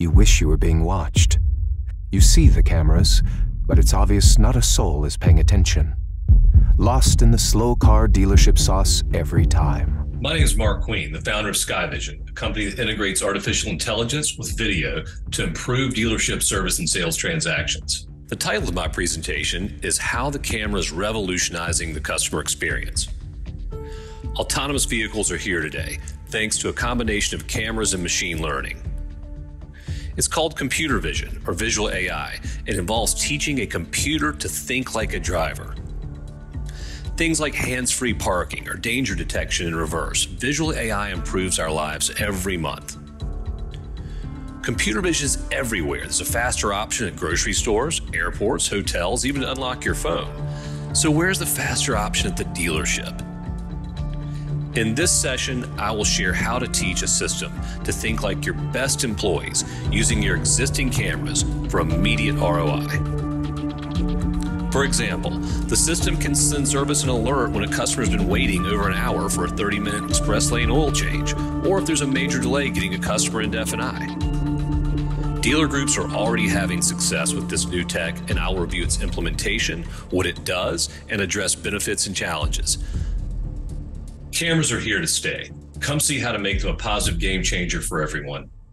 You wish you were being watched. You see the cameras, but it's obvious not a soul is paying attention. Lost in the slow car dealership sauce every time. My name is Mark Queen, the founder of SkyVision, a company that integrates artificial intelligence with video to improve dealership service and sales transactions. The title of my presentation is How the Camera is Revolutionizing the Customer Experience. Autonomous vehicles are here today, thanks to a combination of cameras and machine learning. It's called computer vision or visual AI. It involves teaching a computer to think like a driver. Things like hands free parking or danger detection in reverse. Visual AI improves our lives every month. Computer vision is everywhere. There's a faster option at grocery stores, airports, hotels, even to unlock your phone. So, where's the faster option at the dealership? In this session, I will share how to teach a system to think like your best employees using your existing cameras for immediate ROI. For example, the system can send service an alert when a customer has been waiting over an hour for a 30 minute express lane oil change, or if there's a major delay getting a customer into F&I. Dealer groups are already having success with this new tech, and I'll review its implementation, what it does, and address benefits and challenges. Cameras are here to stay. Come see how to make them a positive game changer for everyone.